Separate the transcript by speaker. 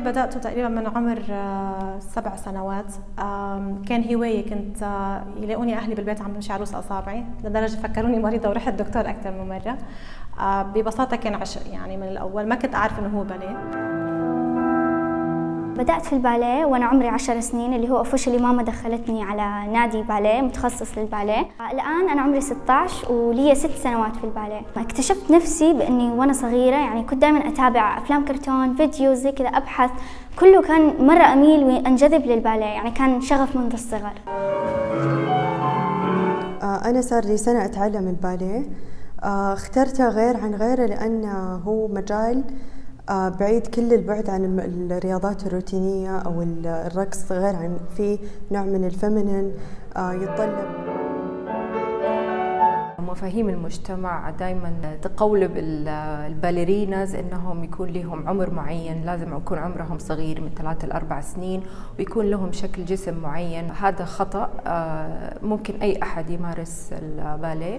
Speaker 1: بدأته تقريبا من عمر آه، سبع سنوات. كان هواية كنت آه، يلاقوني أهلي بالبيت عم بمشي عروس أصابعي لدرجة فكروني مريضة ورحت دكتور أكثر من مرة. ببساطة كان عشق يعني من الأول ما كنت أعرف إنه هو باليه
Speaker 2: بدأت في الباليه وأنا عمري عشر سنين اللي هو أوفشلي ماما دخلتني على نادي باليه متخصص للباليه. الآن أنا عمري 16 ولي ست سنوات في الباليه. اكتشفت نفسي بإني وأنا صغيرة يعني كنت دائما أتابع أفلام كرتون فيديوز زي كذا أبحث. كله كان مرة أميل وأنجذب للباليه يعني كان شغف منذ الصغر.
Speaker 3: آه، أنا صار لي سنة أتعلم الباليه. آه، اخترته غير عن غيره لأنه هو مجال بعيد كل البعد عن الرياضات الروتينية أو الرقص غير عن في نوع من الفمنن آه، يتطلب.
Speaker 4: مفاهيم المجتمع دائما تقولب الباليريناز إنهم يكون لهم عمر معين لازم يكون عمرهم صغير من ثلاثة لأربع سنين ويكون لهم شكل جسم معين. هذا خطأ آه، ممكن أي أحد يمارس الباليه.